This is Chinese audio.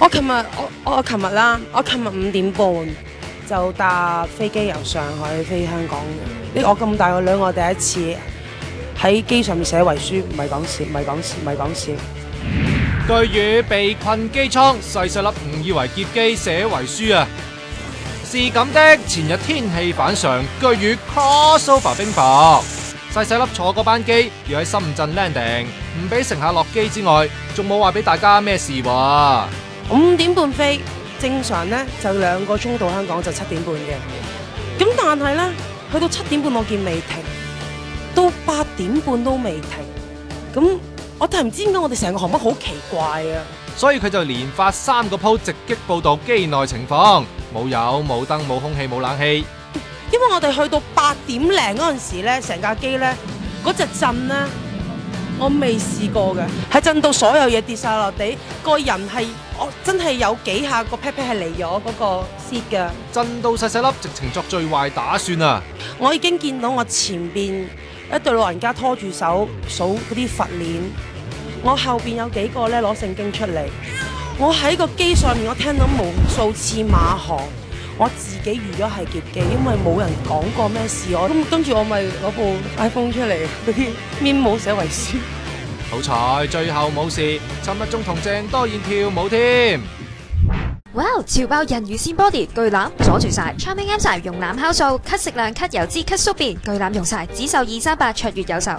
我琴日我我琴日啦，我琴日五點半就搭飛機由上海飛香港。呢我咁大個女，我第一次喺機上面寫遺書，唔係講笑，唔係講笑，唔係講笑。巨魚被困機艙，細細粒誤以為劫機寫遺書啊！是咁的，前日天氣反常，巨魚 crossover 冰雹，細細粒坐嗰班機要喺深圳 landing，唔俾乘客落機之外，仲冇話俾大家咩事喎。五點半飛，正常呢就兩個鐘到香港就七點半嘅。咁但係呢，去到七點半我見未停，到八點半都未停。咁我真係唔知點解我哋成個航班好奇怪啊！所以佢就連發三個鋪直擊報道機內情況，冇油、冇燈、冇空氣、冇冷氣。因為我哋去到八點零嗰陣時咧，成架機咧嗰隻震咧，我未試過嘅，係震到所有嘢跌晒落地，個人係我真係有幾下個 pat pat 係離咗嗰個 seat 嘅。震到細細粒，直情作最壞打算啊！我已經見到我前邊一對老人家拖住手數嗰啲佛鏈，我後邊有幾個咧攞聖經出嚟。我喺個機上面，我聽到無數次馬航，我自己預咗係劫機，因為冇人講過咩事。我咁跟住我咪攞部 iPhone 出嚟，嗰啲面冇寫遺書。好彩最後冇事，尋日仲同鄭多燕跳舞添。哇！潮爆人魚線 body 巨腩阻住晒，Charming 啱晒，用腩酵素，咳食量咳油脂咳縮便，巨腩用晒，只售二三八卓越有售。